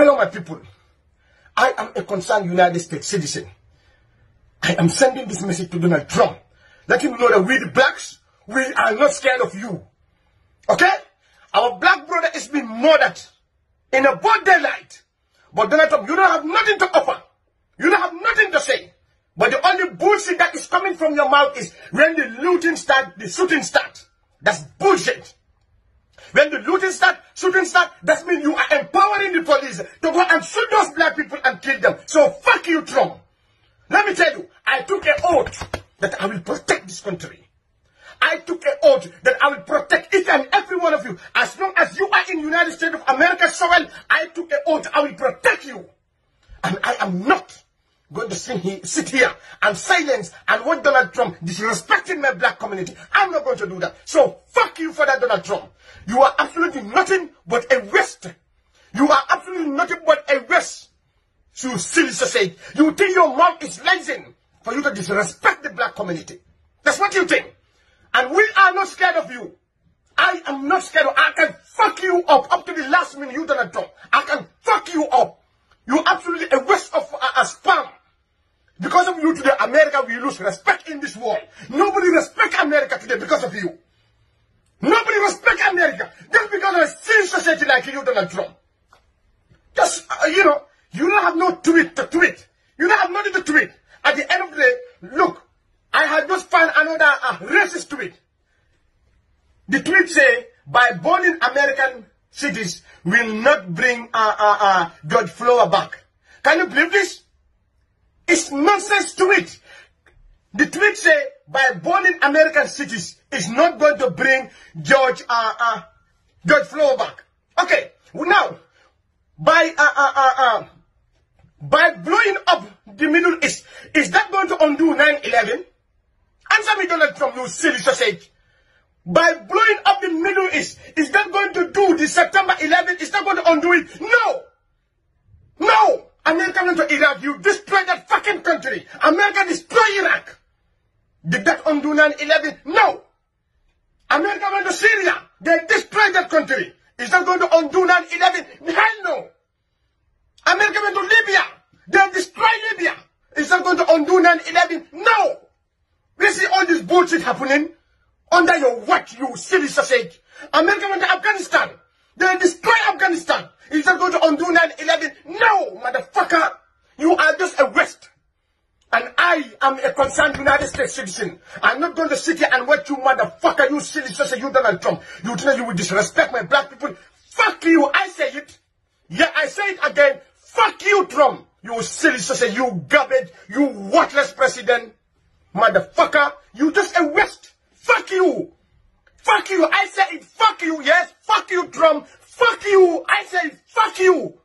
Hello, my people. I am a concerned United States citizen. I am sending this message to Donald Trump. Let him know that we the blacks, we are not scared of you. Okay? Our black brother is being murdered in a broad daylight. But Donald Trump, you don't have nothing to offer. You don't have nothing to say. But the only bullshit that is coming from your mouth is when the looting start, the shooting start. That's bullshit. When the looting start, shooting start, that means you are empowering the police to go and shoot those black people and kill them. So fuck you, Trump. Let me tell you, I took an oath that I will protect this country. I took an oath that I will protect each and every one of you. As long as you are in United States of America soil, I took an oath I will protect you. And I am not going to sit here, sit here and silence and watch Donald Trump disrespecting my black community. I'm not going to do that. So fuck you for that, Donald Trump. You are absolutely nothing but a waste. You are absolutely nothing but a waste. You silly sausage. You think your mouth is lazy for you to disrespect the black community. That's what you think. And we are not scared of you. I am not scared of I can fuck you up up to the last minute you Donald Trump. I can fuck you up. You absolutely a waste of uh, a spam. You today, America will lose respect in this world. Nobody respect America today because of you. Nobody respect America just because of a silly society like you, Donald Trump. Just, uh, you know, you don't have no tweet to tweet. You don't have nothing to tweet. At the end of the day, look, I had just found another uh, racist tweet. The tweet say, by burning American cities will not bring uh, uh, uh, George Flower back. Can you believe this? It's nonsense tweet. The tweet say, by burning American cities is not going to bring George uh, uh, George Flower back. Okay, now, by uh, uh, uh, uh, by blowing up the Middle East, is that going to undo 9-11? Answer me, Donald Trump, you silly sausage. By blowing up the Middle East, is that going to do the September 11th? Is that going to undo it? No! America went to Iraq. You destroyed that fucking country. America destroyed Iraq. Did that undo 9-11? No! America went to Syria. They destroyed that country. Is that going to undo 9-11? Hell no! America went to Libya. They destroyed Libya. Is that going to undo 9-11? No! We see all this bullshit happening under your watch, you silly sausage. America went to Afghanistan. They destroyed Afghanistan. Is that going to undo 9-11? No, motherfucker. You are just a waste. And I am a concerned United States citizen. I'm not going to sit here and watch you motherfucker, you silly sausage, you Donald Trump. You think you will disrespect my black people? Fuck you, I say it. Yeah, I say it again. Fuck you, Trump. You silly sausage, you garbage, you worthless president. Motherfucker, you just a waste. Fuck you. Fuck you. I say it. Fuck you. Yes. Fuck you, Trump. Fuck you. I say fuck you.